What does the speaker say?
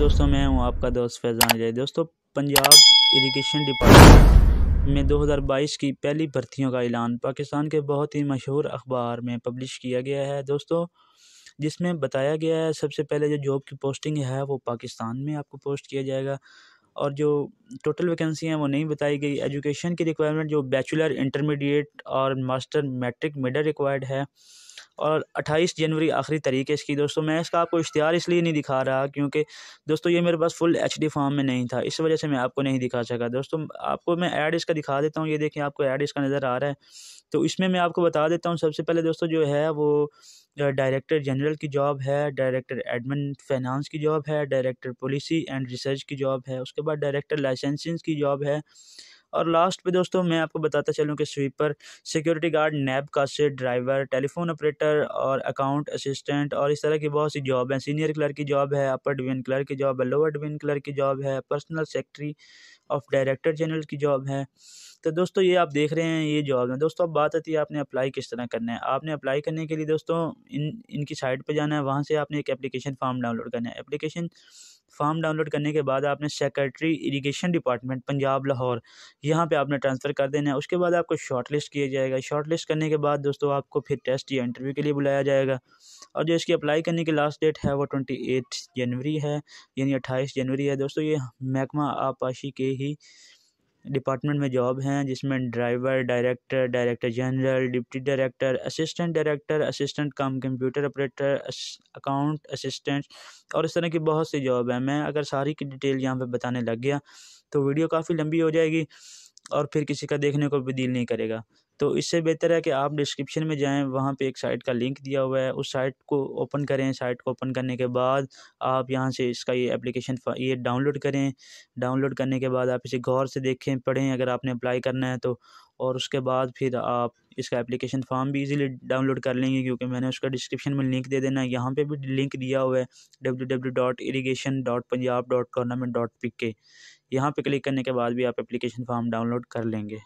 दोस्तों, मैं हूँ आपका दोस्त फैज़ान जय दोस्तों, पंजाब इरिगेशन डिपार्टमेंट में 2022 की पहली भर्तियों का ऐलान पाकिस्तान के बहुत ही मशहूर अखबार में पब्लिश किया गया है। दोस्तों, जिसमें बताया गया है, सबसे पहले जो जॉब की पोस्टिंग है, वो पाकिस्तान में आपको पोस्ट किया जाएगा। और जो टोटल वैकेंसी हैं, वो नहीं बताई गई। एजुकेशन की रिक्वायरमेंट जो बैचलर इंटरमीडिएट और मास्टर मैट्रिक मिडल रिक्वायर्ड है और 28 जनवरी आखिरी तारीख है इसकी दोस्तों। मैं इसका आपको इश्तहार इसलिए नहीं दिखा रहा क्योंकि दोस्तों, ये मेरे पास फुल एच डी फॉर्म में नहीं था। इस वजह से मैं आपको नहीं दिखा सका। दोस्तों, आपको मैं ऐड इसका दिखा देता हूँ। ये देखें आपको ऐड इसका नज़र आ रहा है। तो इसमें मैं आपको बता देता हूँ, सबसे पहले दोस्तों जो है वो डायरेक्टर जनरल की जॉब है डायरेक्टर एडमिन फाइनेंस की जॉब है डायरेक्टर पॉलिसी एंड रिसर्च की जॉब है, उसके बाद डायरेक्टर लाइसेंसिंग की जॉब है और लास्ट पे दोस्तों मैं आपको बताता चलूँ कि स्वीपर सिक्योरिटी गार्ड नैब कासिड ड्राइवर टेलीफोन ऑपरेटर और अकाउंट असिस्टेंट और इस तरह की बहुत सी जॉब हैं। सीनियर क्लर्क की जॉब है अपर डिवीज़न क्लर्क की जॉब है लोअर डिवीज़न क्लर्क की जॉब है personal secretary of director general की जॉब है। तो दोस्तों ये आप देख रहे हैं, ये जॉब है। दोस्तों अब बात आती है आपने अप्लाई किस तरह करना है। आपने अप्लाई करने के लिए दोस्तों इन, इनकी साइट पर जाना है, वहाँ से आपने एक एप्लीकेशन फॉर्म डाउनलोड करना है। एप्लीकेशन फॉर्म डाउनलोड करने के बाद आपने secretary irrigation department, Punjab, Lahore, यहाँ पे आपने ट्रांसफ़र कर देना है। उसके बाद आपको शॉर्ट लिस्ट किया जाएगा। शॉर्ट लिस्ट करने के बाद दोस्तों आपको फिर टेस्ट या इंटरव्यू के लिए बुलाया जाएगा। और जो इसकी अप्लाई करने की लास्ट डेट है वो ट्वेंटी एट जनवरी है, यानी अट्ठाईस जनवरी है। दोस्तों ये महकमा आपाशी के ही डिपार्टमेंट में जॉब हैं, जिसमें driver, director director general, deputy director, assistant director, assistant cum computer operator account assistant और इस तरह की बहुत सी जॉब है। मैं अगर सारी की डिटेल यहाँ पे बताने लग गया तो वीडियो काफ़ी लंबी हो जाएगी। और फिर किसी का देखने को भी दिल नहीं करेगा। तो इससे बेहतर है कि आप डिस्क्रिप्शन में जाएँ, वहाँ पे एक साइट का लिंक दिया हुआ है। उस साइट को ओपन करें साइट को ओपन करने के बाद आप यहाँ से इसका ये एप्लीकेशन ये डाउनलोड करें। डाउनलोड करने के बाद आप इसे गौर से देखें, पढ़ें, अगर आपने अप्लाई करना है तो। और उसके बाद फिर आप इसका एप्लीकेशन फॉर्म भी इजीली डाउनलोड कर लेंगे, क्योंकि मैंने उसका डिस्क्रिप्शन में लिंक दे देना है। यहाँ पे भी लिंक दिया हुआ है W W dot irrigation dot Punjab dot government dot P K के यहाँ पे क्लिक करने के बाद भी आप एप्लीकेशन फॉर्म डाउनलोड कर लेंगे।